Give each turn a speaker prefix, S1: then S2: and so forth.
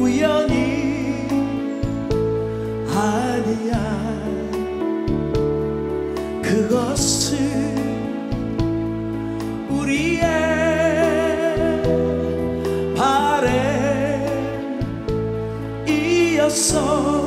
S1: 우연이 아니야. 그것은 우리의 바램이었어